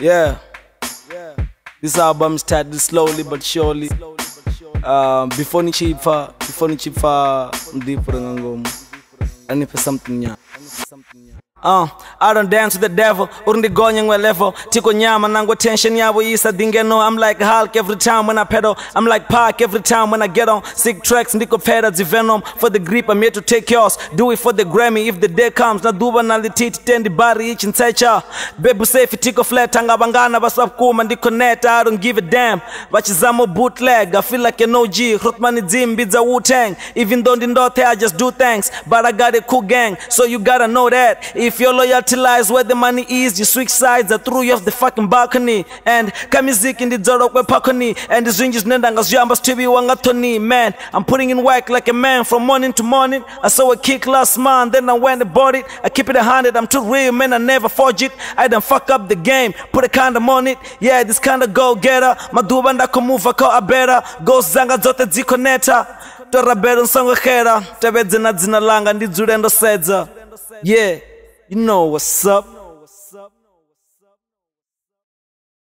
Yeah. Yeah. This album started slowly but surely. Um, before ni chifa, before ni chifa ndipura ngoma. Anipe something nya. Uh, I don't dance with the devil urindigonye ngwe level tiko nyama nango tension yabo isa dingeno I'm like Hulk every time when I pedal. I'm like Park every time when I get on. Sick tracks ndiko peda venom. For the grip I'm here to take yours. Do it for the Grammy if the day comes. Na duba na lititi tendi bari ichi nsecha. Bebu safe tiko flat angabangana baswapkuma ndiko net I don't give a damn. Bachizamo bootleg I feel like an OG Hrutman Zim bidza Wu-Tang. Even though ndindote I just do thanks. But I got a cool gang so you gotta know that. if your loyalty lies where the money is, you switch sides, I threw you off the fucking balcony. And kamiziki ndidzoro kwe pakoni. And the zwinji zinenda ngaziyamba stibi wangatoni. Man, I'm putting in work like a man from morning to morning. I saw a kick last month, then I went and bought it. I keep it a hundred, I'm too real, man, I never forge it. I done fuck up the game, put a condom on it. Yeah, this kind of go-getter. Maduba ndakumuva ko abera. Go zanga zote dzikoneta. torabera nsongo hera teve dzina dzina langa ndidzule ndo sedza yeah you know what's up